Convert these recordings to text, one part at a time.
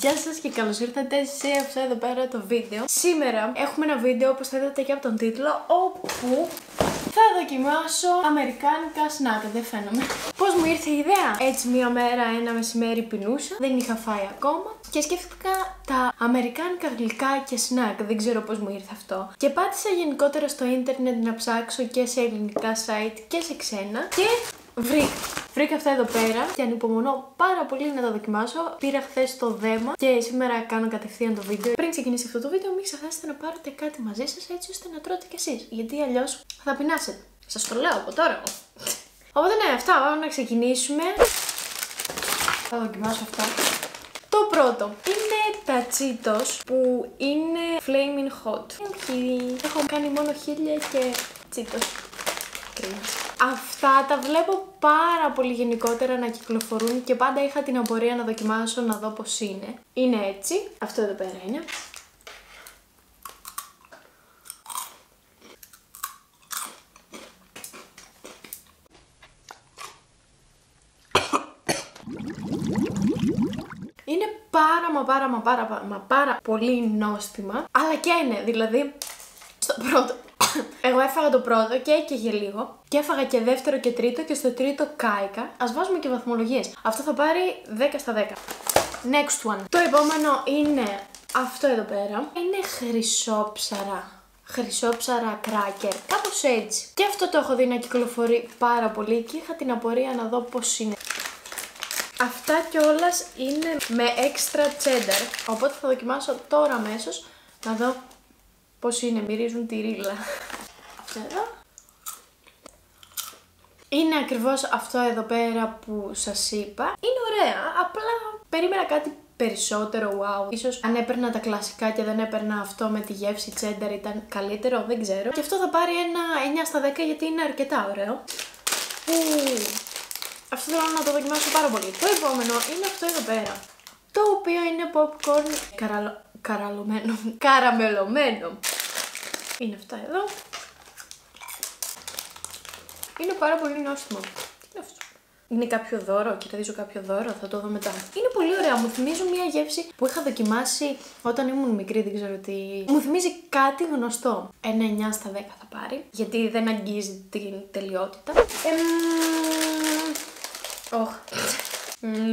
Γεια σας και καλώς ήρθατε σε αυτό εδώ πέρα το βίντεο. Σήμερα έχουμε ένα βίντεο, όπως θα είδατε και από τον τίτλο, όπου θα δοκιμάσω αμερικάνικα σνακ. Δεν φαίνομαι. Πώς μου ήρθε η ιδέα; Έτσι, μία μέρα, ένα μεσημέρι πεινούσα, δεν είχα φάει ακόμα και σκέφτηκα τα αμερικάνικα γλυκά και σνακ. Δεν ξέρω πώς μου ήρθε αυτό. Και πάτησα γενικότερα στο ίντερνετ να ψάξω και σε ελληνικά site και σε ξένα και βρήκα. Βρήκα αυτά εδώ πέρα και ανυπομονώ πάρα πολύ να τα δοκιμάσω. Πήρα χθες το δέμα και σήμερα κάνω κατευθείαν το βίντεο. Πριν ξεκινήσει αυτό το βίντεο, μην ξεχάσετε να πάρετε κάτι μαζί σας έτσι ώστε να τρώτε κι εσείς. Γιατί αλλιώς θα πεινάσετε. Σας το λέω από τώρα. Οπότε ναι, αυτά πάμε να ξεκινήσουμε. Θα δοκιμάσω αυτά. Το πρώτο είναι τα Cheetos που είναι Flaming Hot. Έχω κάνει μόνο χίλια και Cheetos. Αυτά τα βλέπω πάρα πολύ γενικότερα να κυκλοφορούν και πάντα είχα την απορία να δοκιμάσω να δω πώς είναι. Είναι έτσι. Αυτό εδώ πέρα είναι. Είναι πάρα μα πάρα μα πάρα μα πάρα πολύ νόστιμα, αλλά και είναι, δηλαδή στο πρώτο εγώ έφαγα το πρώτο και έκαιγε λίγο. Και έφαγα και δεύτερο και τρίτο και στο τρίτο κάηκα. Α βάζουμε και βαθμολογίες. Αυτό θα πάρει 10 στα 10. Next one. Το επόμενο είναι αυτό εδώ πέρα. Είναι χρυσόψαρα. Χρυσόψαρα κράκερ. Κάπως έτσι. Και αυτό το έχω δει να κυκλοφορεί πάρα πολύ και είχα την απορία να δω πώς είναι. Αυτά κιόλας είναι με extra cheddar. Οπότε θα δοκιμάσω τώρα αμέσως να δω Πώς είναι, μυρίζουν τη ρίλα. Αυτό εδώ. Είναι ακριβώς αυτό εδώ πέρα που σας είπα. Είναι ωραία, απλά περίμενα κάτι περισσότερο wow. Ίσως αν έπαιρνα τα κλασικά και δεν έπαιρνα αυτό με τη γεύση τσένταρ ήταν καλύτερο, δεν ξέρω. Και αυτό θα πάρει ένα 9 στα 10 γιατί είναι αρκετά ωραίο. Αυτό θέλω να το δοκιμάσω πάρα πολύ. Το επόμενο είναι αυτό εδώ πέρα. Το οποίο είναι popcorn καραλο... καραλωμένο, καραμελωμένο. Είναι αυτά εδώ. Είναι πάρα πολύ νόστιμο. Είναι αυτό; Είναι κάποιο δώρο, κοίταζω κάποιο δώρο, θα το δω μετά. Είναι πολύ ωραία, μου θυμίζει μια γεύση που είχα δοκιμάσει όταν ήμουν μικρή, δεν ξέρω τι. Μου θυμίζει κάτι γνωστό. Ένα 9 στα 10 θα πάρει, γιατί δεν αγγίζει την τελειότητα. Εμ... Oh.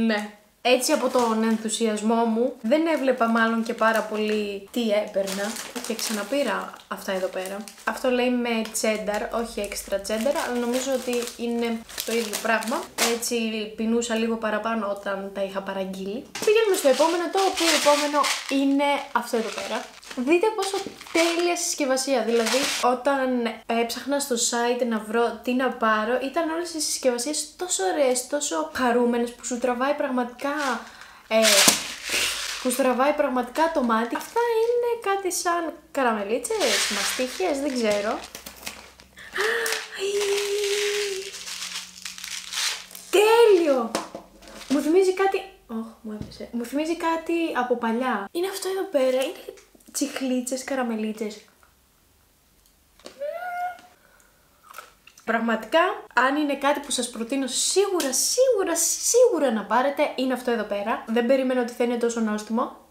ναι έτσι από τον ενθουσιασμό μου δεν έβλεπα μάλλον και πάρα πολύ τι έπαιρνα και ξαναπήρα αυτά εδώ πέρα. Αυτό λέει με τσένταρ, όχι έξτρα τσένταρ, αλλά νομίζω ότι είναι το ίδιο πράγμα. Έτσι πεινούσα λίγο παραπάνω όταν τα είχα παραγγείλει. Πήγαμε στο επόμενο, το οποίο επόμενο είναι αυτό εδώ πέρα. Δείτε πόσο τέλεια συσκευασία. Δηλαδή, όταν έψαχνα στο site να βρω τι να πάρω, ήταν όλες οι συσκευασίες τόσο ωραίες, τόσο χαρούμενες που σου τραβάει πραγματικά... Ε, που σου τραβάει πραγματικά το μάτι. Αυτά είναι κάτι σαν καραμελίτσες, μαστίχες, δεν ξέρω. Τέλειο! Μου θυμίζει κάτι... Oh, μου έπεσε. Μου θυμίζει κάτι από παλιά. Είναι αυτό εδώ πέρα. Είναι τσιχλίτσες, καραμελίτσες. Πραγματικά, αν είναι κάτι που σας προτείνω σίγουρα, σίγουρα, σίγουρα να πάρετε, είναι αυτό εδώ πέρα. Δεν περίμενα ότι θα είναι τόσο νόστιμο.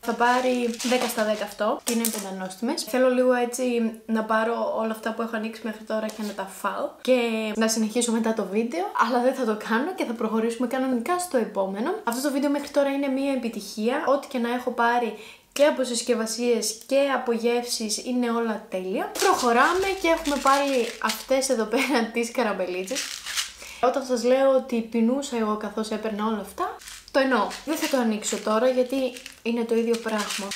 Θα πάρει 10 στα 10 αυτό και είναι πεντανόστιμες. Θέλω λίγο έτσι να πάρω όλα αυτά που έχω ανοίξει μέχρι τώρα και να τα φάω και να συνεχίσω μετά το βίντεο, αλλά δεν θα το κάνω και θα προχωρήσουμε κανονικά στο επόμενο. Αυτό το βίντεο μέχρι τώρα είναι μια επιτυχία. Ό,τι και να έχω πάρει και από συσκευασίες και από γεύσεις είναι όλα τέλεια. Προχωράμε και έχουμε πάλι αυτές εδώ πέρα τις καραμπελίτσες. Όταν σας λέω ότι πεινούσα εγώ καθώς έπαιρνα όλα αυτά, το εννοώ. Δεν θα το ανοίξω τώρα γιατί είναι το ίδιο πράγμα.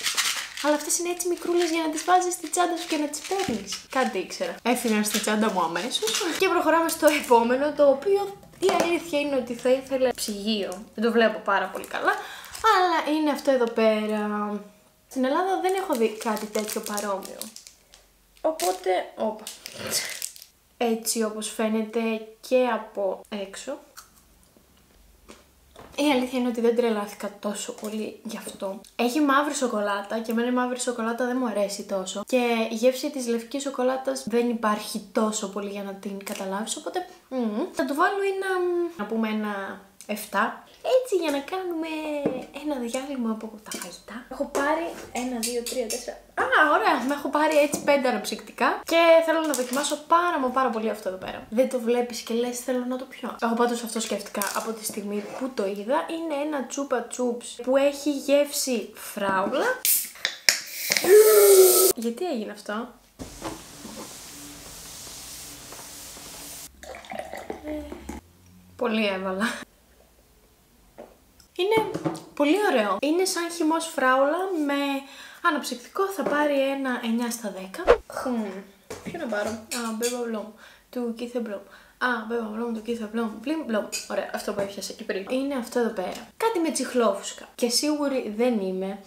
Αλλά αυτές είναι έτσι μικρούλες για να τις βάζεις στη τσάντα σου και να τις παίρνεις. Κάτι ήξερα. Έφυγα στη τσάντα μου αμέσως. Και προχωράμε στο επόμενο, το οποίο η αλήθεια είναι ότι θα ήθελε ψυγείο. Δεν το βλέπω πάρα πολύ καλά. Αλλά είναι αυτό εδώ πέρα. Στην Ελλάδα δεν έχω δει κάτι τέτοιο παρόμοιο. Οπότε, όπα. Έτσι όπως φαίνεται και από έξω. Η αλήθεια είναι ότι δεν τρελάθηκα τόσο πολύ γι' αυτό. Έχει μαύρη σοκολάτα και εμένα η μαύρη σοκολάτα δεν μου αρέσει τόσο. Και η γεύση της λευκής σοκολάτας δεν υπάρχει τόσο πολύ για να την καταλάβεις, οπότε θα του βάλω ένα, να πούμε ένα 7. Έτσι για να κάνουμε ένα διάλειμμα από τα φαγητά. Έχω πάρει 1, 2, 3, 4. Α, ωραία! Με έχω πάρει έτσι 5 αναψυκτικά και θέλω να δοκιμάσω πάρα μα πάρα πολύ αυτό εδώ πέρα. Δεν το βλέπεις και λες, θέλω να το πιω. Εγώ πάντως αυτό σκέφτηκα από τη στιγμή που το είδα. Είναι ένα τσούπα τσούπς που έχει γεύση φράουλα. Γιατί έγινε αυτό; Πολύ έβαλα. Είναι πολύ ωραίο. Είναι σαν χυμός φράουλα με αναψυκτικό θα πάρει ένα 9 στα 10. Χμ. Ποιο να πάρω; Α, Μπέμπα Μπλόμ του Keith Blom. Α, Μπέμπα Μπλόμ του Keith Blom. Μπλιμ Μπλόμ. Ωραία, αυτό που έφτιασα και πριν. Είναι αυτό εδώ πέρα. Κάτι με τσιχλόφουσκα. Και σίγουρη δεν είμαι.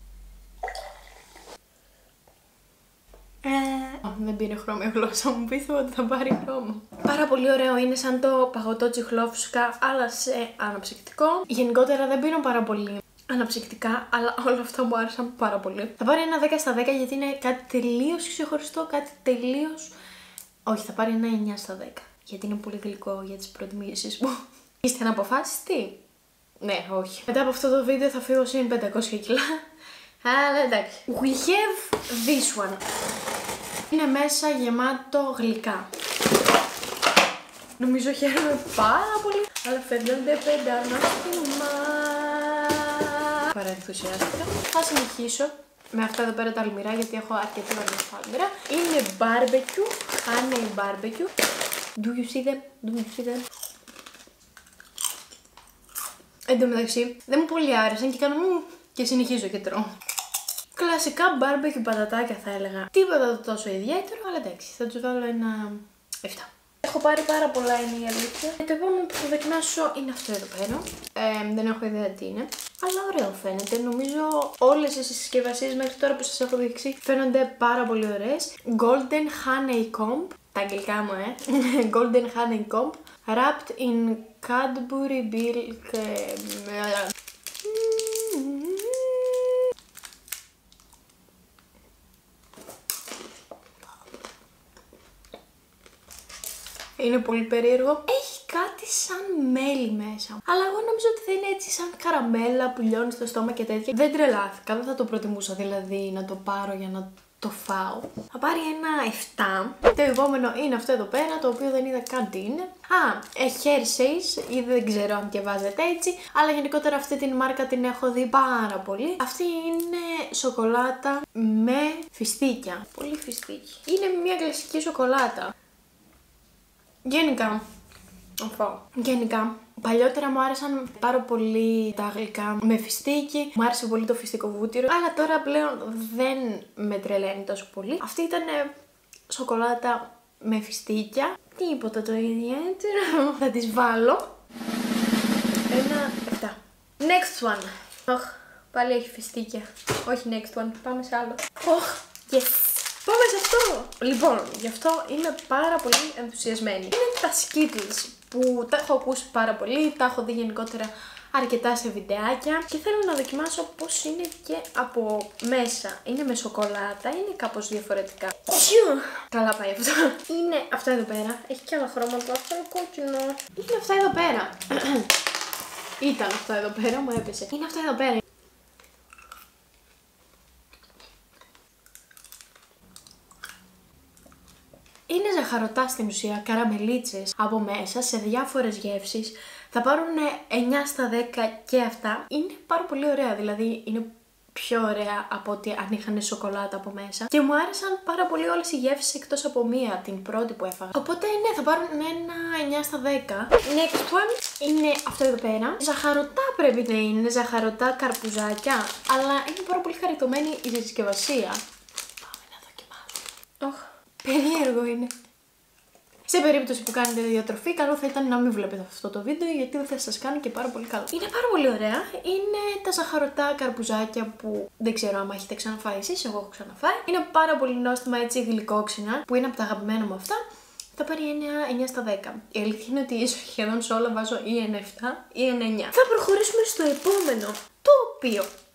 Ε, δεν πήρε χρώμα η γλώσσα μου, πείθω ότι θα πάρει χρώμα. Πάρα πολύ ωραίο, είναι σαν το παγωτό τσιχλόφουσκα, αλλά σε αναψυκτικό. Γενικότερα δεν πίνω πάρα πολύ αναψυκτικά, αλλά όλα αυτά μου άρεσαν πάρα πολύ. Θα πάρει ένα 10 στα 10 γιατί είναι κάτι τελείως ξεχωριστό, κάτι τελείω. Όχι, θα πάρει ένα 9 στα 10. Γιατί είναι πολύ γλυκό για τις προτιμήσεις μου. Είστε αναποφάσιστοι; Ναι, όχι. Μετά από αυτό το βίντεο θα φύγω συν 500 κιλά. Αλλά εντάξει. We have this one. Είναι μέσα γεμάτο γλυκά. Νομίζω χαίρομαι πάρα πολύ. Αλλά φαίνονται πεντανόστιμα. Παρενθουσιάστηκα. Θα συνεχίσω με αυτά εδώ πέρα τα αλμυρά γιατί έχω αρκετή βαριά αλμυρά. Είναι barbecue, honey barbecue. Do you see them? Do you see them? Εν τω μεταξύ, δεν μου πολύ άρεσαν και κάνω μου και συνεχίζω και τρώω. Κλασικά barbecue πατατάκια θα έλεγα. Τίποτα το τόσο ιδιαίτερο, αλλά εντάξει, θα τους βάλω ένα 7. Έχω πάρει πάρα πολλά είναι η αλήθεια. Το επόμενο που θα δοκιμάσω είναι αυτό εδώ πέρα. Ε, δεν έχω ιδέα τι είναι. Αλλά ωραίο φαίνεται. Νομίζω όλες οι συσκευασίες μέχρι τώρα που σας έχω δείξει φαίνονται πάρα πολύ ωραίες. Golden Honeycomb. Τα αγγλικά μου, ε. Golden Honeycomb. Wrapped in Cadbury Milk. Είναι πολύ περίεργο. Έχει κάτι σαν μέλι μέσα. Αλλά εγώ νομίζω ότι θα είναι έτσι σαν καραμέλα που λιώνεις στο στόμα και τέτοια. Δεν τρελάθηκα, δεν θα το προτιμούσα δηλαδή να το πάρω για να το φάω. Θα πάρει ένα 7. Το επόμενο είναι αυτό εδώ πέρα, το οποίο δεν είδα καν τι είναι. Α, Hershey's, ή δεν ξέρω αν διαβάζετε έτσι, αλλά γενικότερα αυτή την μάρκα την έχω δει πάρα πολύ. Αυτή είναι σοκολάτα με φιστίκια. Πολύ φιστίκι. Είναι μια κλασική σοκολάτα. Γενικά, αυτό. Γενικά, παλιότερα μου άρεσαν πάρα πολύ τα γλυκά με φιστίκι, μου άρεσε πολύ το φιστικό βούτυρο, αλλά τώρα πλέον δεν με τρελαίνει τόσο πολύ. Αυτή ήταν σοκολάτα με φιστίκια, τίποτα το ιδιαίτερο. Θα τις βάλω. Ένα 7. Next one. Οχ, πάλι έχει φιστίκια. Όχι next one, πάμε σε άλλο. Οχ, yes. Πάμε σε αυτό! Λοιπόν, γι' αυτό είμαι πάρα πολύ ενθουσιασμένη. Είναι τα Skittles που τα έχω ακούσει πάρα πολύ, τα έχω δει γενικότερα αρκετά σε βιντεάκια και θέλω να δοκιμάσω πώς είναι και από μέσα. Είναι με σοκολάτα, είναι κάπως διαφορετικά. Καλά πάει αυτό. Είναι αυτά εδώ πέρα. Έχει και άλλα χρώματα, αυτό είναι κόκκινο. Είναι αυτά εδώ πέρα. Ήταν αυτά εδώ πέρα, μου έπεσε. Είναι αυτά εδώ πέρα. Είναι ζαχαρωτά στην ουσία, καραμελίτσες από μέσα σε διάφορες γεύσεις. Θα πάρουν 9 στα 10 και αυτά. Είναι πάρα πολύ ωραία, δηλαδή είναι πιο ωραία από ότι αν είχαν σοκολάτα από μέσα. Και μου άρεσαν πάρα πολύ όλες οι γεύσεις εκτός από μία, την πρώτη που έφαγα. Οπότε ναι, θα πάρουν ένα 9 στα 10. Next one είναι αυτό εδώ πέρα. Ζαχαρωτά πρέπει να είναι, ζαχαρωτά καρπουζάκια. Αλλά είναι πάρα πολύ χαριτωμένη η συσκευασία. Πάμε να δοκιμάσουμε. Περίεργο είναι. Σε περίπτωση που κάνετε διατροφή, καλό θα ήταν να μην βλέπετε αυτό το βίντεο γιατί δεν θα σας κάνει και πάρα πολύ καλό. Είναι πάρα πολύ ωραία. Είναι τα ζαχαρωτά καρπουζάκια που δεν ξέρω αν έχετε ξαναφάει εσείς. Εγώ έχω ξαναφάει. Είναι πάρα πολύ νόστιμα έτσι γλυκόξινα που είναι από τα αγαπημένα μου αυτά. Θα πάρει ένα 9 στα 10. Η αλήθεια είναι ότι σχεδόν σε όλα βάζω ή ένα 7 ή ένα 9. Θα προχωρήσουμε στο επόμενο. Το οποίο με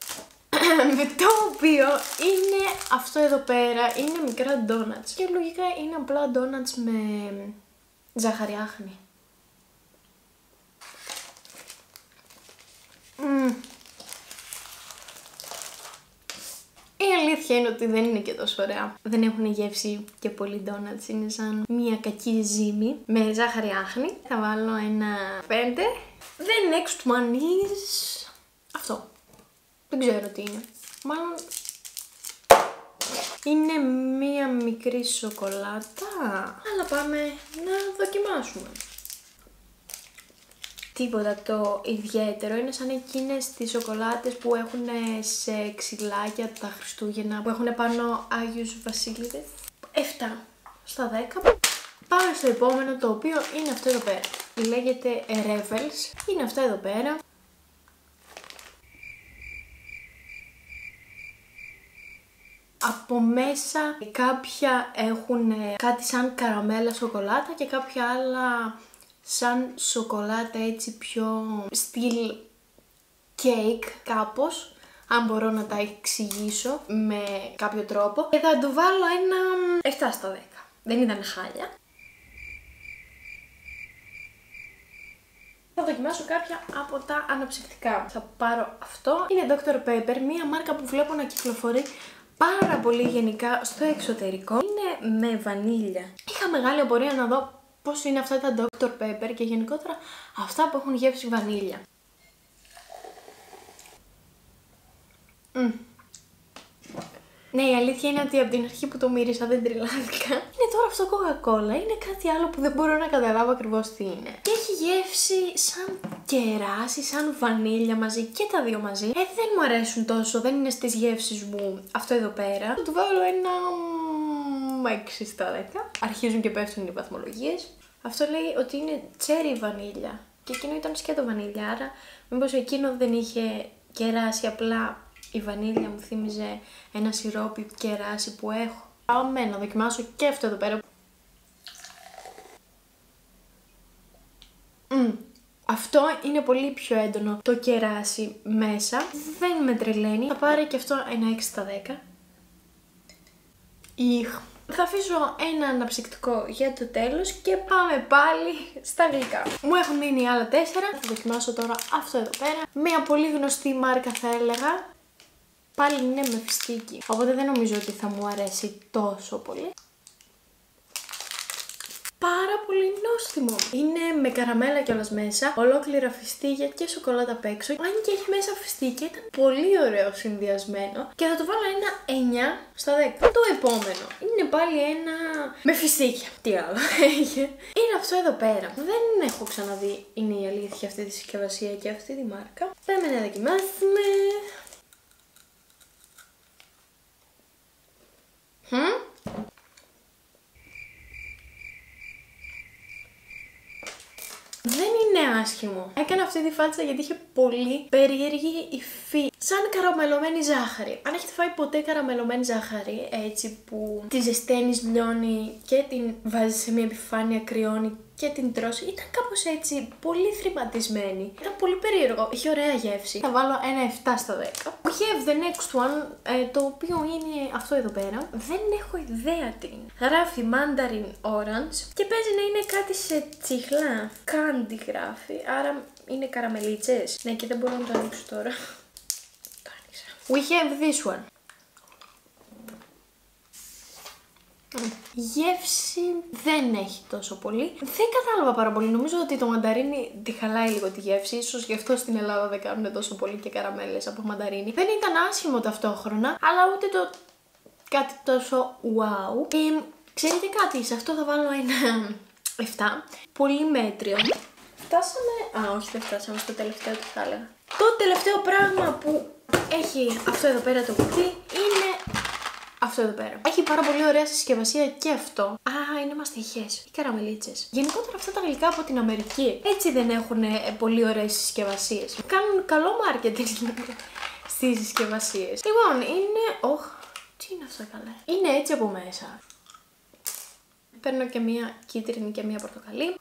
το οποίο είναι αυτό εδώ πέρα, είναι μικρά ντόνατς και λογικά είναι απλά ντόνατς με ζαχαριάχνη. Μμμ. Η αλήθεια είναι ότι δεν είναι και τόσο ωραία. Δεν έχουν γεύση και πολύ ντόνατς. Είναι σαν μια κακή ζύμη με ζάχαρη άχνη. Θα βάλω ένα πέντε. Δεν next one is... Αυτό. Δεν ξέρω τι είναι. Μάλλον είναι μία μικρή σοκολάτα. Αλλά πάμε να δοκιμάσουμε. Τίποτα το ιδιαίτερο. Είναι σαν εκείνες τις σοκολάτες που έχουν σε ξυλάκια τα Χριστούγεννα, που έχουν πάνω Άγιους Βασίλειδες. 7 στα 10. Πάμε στο επόμενο, το οποίο είναι αυτό εδώ πέρα. Λέγεται Revels. Είναι αυτό εδώ πέρα. Από μέσα κάποια έχουν κάτι σαν καραμέλα σοκολάτα και κάποια άλλα σαν σοκολάτα έτσι πιο στυλ κέικ κάπως αν μπορώ να τα εξηγήσω με κάποιο τρόπο και θα του βάλω ένα 7 στα 10 δεν ήταν χάλια Θα δοκιμάσω κάποια από τα αναψυκτικά. Θα πάρω αυτό. Είναι Dr. Pepper, μία μάρκα που βλέπω να κυκλοφορεί πάρα πολύ γενικά στο εξωτερικό. Είναι με βανίλια. Είχα μεγάλη απορία να δω πώς είναι αυτά τα Dr. Pepper και γενικότερα αυτά που έχουν γεύση βανίλια. Mm. Ναι, η αλήθεια είναι ότι από την αρχή που το μύρισα δεν τριλάθηκα. Είναι τώρα αυτό Coca-Cola. Είναι κάτι άλλο που δεν μπορώ να καταλάβω ακριβώς τι είναι. Και έχει γεύση σαν κεράσι, σαν βανίλια μαζί και τα δύο μαζί. Ε, δεν μου αρέσουν τόσο, δεν είναι στις γεύσεις μου αυτό εδώ πέρα. Θα του βάλω ένα 6 στα 10. Αρχίζουν και πέφτουν οι βαθμολογίες. Αυτό λέει ότι είναι cherry βανίλια. Και εκείνο ήταν σκέτο βανίλια, άρα μήπως εκείνο δεν είχε κεράσει απλά η βανίλια μου θύμιζε ένα σιρόπι κεράσι που έχω. Πάμε να δοκιμάσω και αυτό εδώ πέρα. Αυτό είναι πολύ πιο έντονο το κεράσι μέσα. Δεν με τρελαίνει. Θα πάρει και αυτό ένα 6 στα 10. Ιχ. Θα αφήσω ένα αναψυκτικό για το τέλος και πάμε πάλι στα γλυκά. Μου έχουν μείνει άλλα τέσσερα. Θα δοκιμάσω τώρα αυτό εδώ πέρα. Μια πολύ γνωστή μάρκα θα έλεγα. Πάλι είναι με φιστίκι. Οπότε δεν νομίζω ότι θα μου αρέσει τόσο πολύ πάρα πολύ νόστιμο. Είναι με καραμέλα κιόλας μέσα, ολόκληρα φιστίκια και σοκολάτα απ' έξω. Αν και έχει μέσα φιστίκια, ήταν πολύ ωραίο συνδυασμένο. Και θα του βάλω ένα 9 στα 10. Το επόμενο είναι πάλι ένα με φιστίκια. Τι άλλο έχει. Είναι αυτό εδώ πέρα. Δεν έχω ξαναδεί, είναι η αλήθεια αυτή τη συσκευασία και αυτή τη μάρκα. Πάμε να δοκιμάσουμε. Δεν είναι άσχημο. Έκανα αυτή τη φάτσα γιατί είχε πολύ περίεργη υφή. Σαν καραμελωμένη ζάχαρη. Αν έχετε φάει ποτέ καραμελωμένη ζάχαρη, έτσι που τη ζεσταίνεις, λιώνει και την βάζεις σε μια επιφάνεια, κρυώνει και την τρώσει. Ήταν κάπως έτσι, πολύ θρηματισμένη. Ήταν πολύ περίεργο. Είχε ωραία γεύση. Θα βάλω ένα 7 στα 10. We have the next one, ε, το οποίο είναι αυτό εδώ πέρα. Δεν έχω ιδέα τι είναι. Γράφει Mandarin Orange και παίζει να είναι κάτι σε τσιχλά. Candy γράφει, άρα είναι καραμελίτσες. Ναι, και δεν μπορώ να το ανοίξω τώρα. το άνοιξα. We have this one. Γεύση δεν έχει τόσο πολύ. Δεν κατάλαβα πάρα πολύ. Νομίζω ότι το μανταρίνι τη χαλάει λίγο τη γεύση. Ίσως γι' αυτό στην Ελλάδα δεν κάνουν τόσο πολύ και καραμέλες από μανταρίνι. Δεν ήταν άσχημο ταυτόχρονα, αλλά ούτε το κάτι τόσο wow. Ε, ξέρετε κάτι, σε αυτό θα βάλω ένα 7. Πολύ μέτριο. Φτάσαμε... Α, όχι δεν φτάσαμε στο τελευταίο τι θα έλεγα. Το τελευταίο πράγμα που έχει αυτό εδώ πέρα το κουτί είναι αυτό εδώ πέρα. Έχει πάρα πολύ ωραία συσκευασία και αυτό. Α, είναι μαστιχέ. Οι καραμελίτσες. Γενικότερα αυτά τα γλυκά από την Αμερική έτσι δεν έχουν ε, πολύ ωραίες συσκευασίες. Κάνουν καλό marketing στις συσκευασίες. Λοιπόν, είναι. Όχ, τι είναι αυτό καλά. Είναι έτσι από μέσα. Παίρνω και μία κίτρινη και μία πορτοκαλί.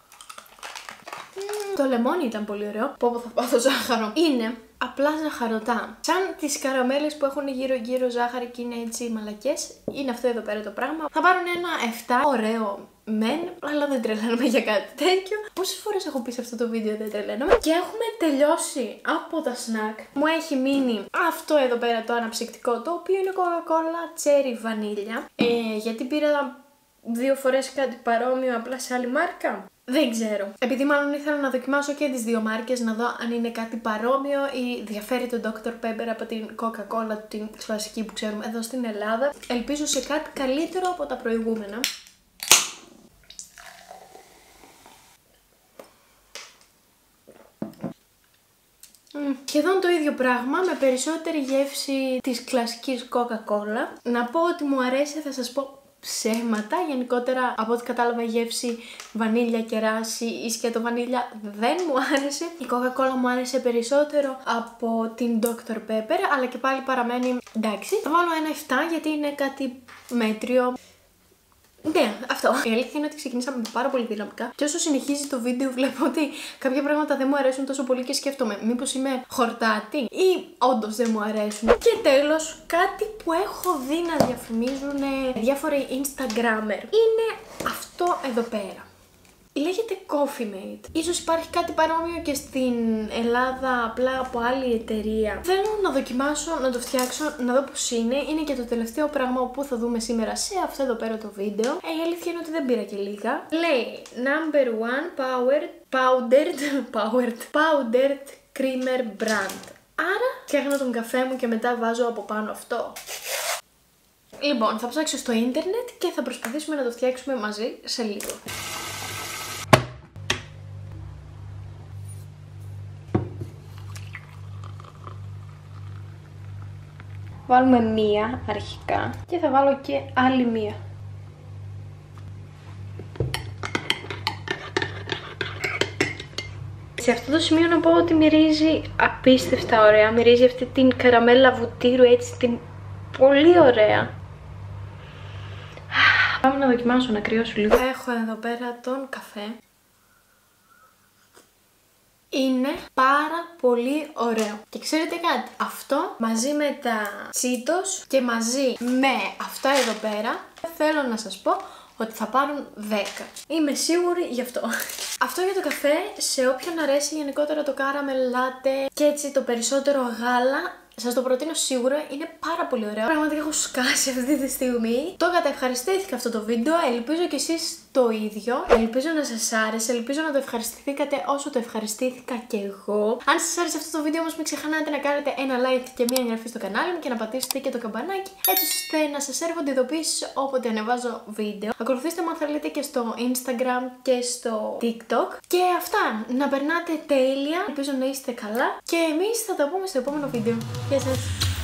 Mm. Το λεμόνι ήταν πολύ ωραίο. Πω πω θα πάθω ζάχαρο. Είναι απλά ζαχαρωτά. Σαν τις καραμέλες που έχουν γύρω-γύρω ζάχαρη και είναι έτσι μαλακές. Είναι αυτό εδώ πέρα το πράγμα. Θα πάρουν ένα 7 ωραίο μεν, αλλά δεν τρελαίνομαι για κάτι τέτοιο. Πόσες φορές έχω πει σε αυτό το βίντεο δεν τρελαίνομαι. Και έχουμε τελειώσει από τα snack. Μου έχει μείνει αυτό εδώ πέρα το αναψυκτικό, το οποίο είναι Coca-Cola Cherry Vanilla. Ε, γιατί πήρα δύο φορές κάτι παρόμοιο απλά σε άλλη μάρκα; Δεν ξέρω. Επειδή μάλλον ήθελα να δοκιμάσω και τις δύο μάρκες να δω αν είναι κάτι παρόμοιο ή διαφέρει το Dr. Pepper από την Coca-Cola, την κλασική που ξέρουμε εδώ στην Ελλάδα. Ελπίζω σε κάτι καλύτερο από τα προηγούμενα. Mm. Σχεδόν το ίδιο πράγμα με περισσότερη γεύση της κλασικής Coca-Cola. Να πω ότι μου αρέσει, θα σας πω ψέματα. Γενικότερα, από ό,τι κατάλαβα, η γεύση βανίλια, κεράσι ή σκέτο βανίλια δεν μου άρεσε. Η Coca-Cola μου άρεσε περισσότερο από την Dr. Pepper, αλλά και πάλι παραμένει εντάξει. Θα βάλω ένα 7 γιατί είναι κάτι μέτριο. Ναι, αυτό. Η αλήθεια είναι ότι ξεκινήσαμε πάρα πολύ δυναμικά. Και όσο συνεχίζει το βίντεο, βλέπω ότι κάποια πράγματα δεν μου αρέσουν τόσο πολύ και σκέφτομαι μήπως είμαι χορτάτη ή όντως δεν μου αρέσουν. Και τέλος, κάτι που έχω δει να διαφημίζουν διάφοροι Instagrammer είναι αυτό εδώ πέρα. Λέγεται Coffee Mate. Ίσως υπάρχει κάτι παρόμοιο και στην Ελλάδα απλά από άλλη εταιρεία. Θέλω να δοκιμάσω, να το φτιάξω, να δω πώς είναι. Είναι και το τελευταίο πράγμα που θα δούμε σήμερα σε αυτό εδώ πέρα το βίντεο. Ε, η αλήθεια είναι ότι δεν πήρα και λίγα. Λέει number one powered, powdered, powered, powdered creamer brand. Άρα φτιάχνω τον καφέ μου και μετά βάζω από πάνω αυτό. Λοιπόν, θα ψάξω στο ίντερνετ και θα προσπαθήσουμε να το φτιάξουμε μαζί σε λίγο. Βάλουμε μία αρχικά και θα βάλω και άλλη μία. Σε αυτό το σημείο να πω ότι μυρίζει απίστευτα ωραία. Μυρίζει αυτή την καραμέλα βουτύρου έτσι την πολύ ωραία. Πάμε να δοκιμάσω να κρυώσω λίγο. Έχω εδώ πέρα τον καφέ είναι πάρα πολύ ωραίο. Και ξέρετε κάτι, αυτό μαζί με τα Cheetos και μαζί με αυτά εδώ πέρα, θέλω να σας πω ότι θα πάρουν 10. Είμαι σίγουρη γι' αυτό. Αυτό για το καφέ, σε όποιον αρέσει γενικότερα το caramel latte και έτσι το περισσότερο γάλα, Σας το προτείνω σίγουρα, είναι πάρα πολύ ωραίο. Πραγματικά έχω σκάσει αυτή τη στιγμή. Το καταευχαριστήθηκα αυτό το βίντεο. Ελπίζω κι εσείς το ίδιο. Ελπίζω να σας άρεσε. Ελπίζω να το ευχαριστηθήκατε όσο το ευχαριστήθηκα κι εγώ. Αν σας άρεσε αυτό το βίντεο όμως, μην ξεχανάτε να κάνετε ένα like και μία εγγραφή στο κανάλι μου και να πατήσετε και το καμπανάκι έτσι ώστε να σας έρχονται ειδοποιήσεις όποτε ανεβάζω βίντεο. Ακολουθήστε με αν θέλετε και στο Instagram και στο TikTok. Και αυτά. Να περνάτε τέλεια. Ελπίζω να είστε καλά. Και εμείς θα τα πούμε στο επόμενο βίντεο. Γεια σας!